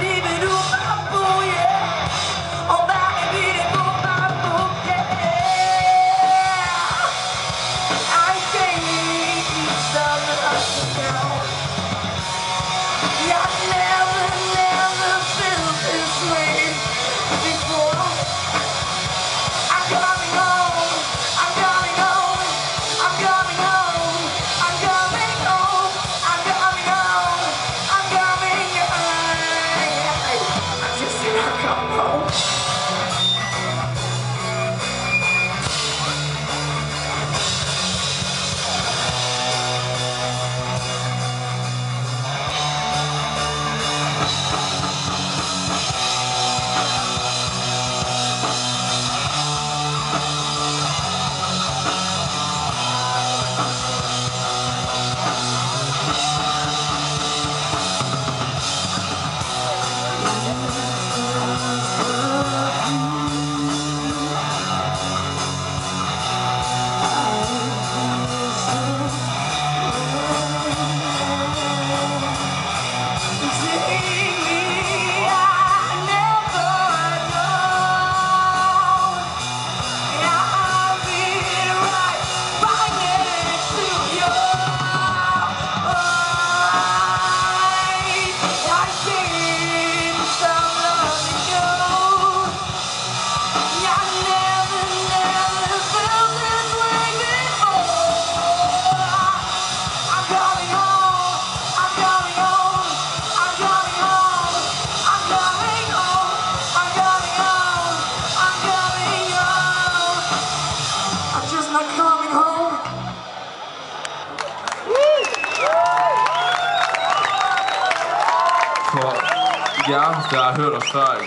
Habibi. Ja, da hört auf sagen.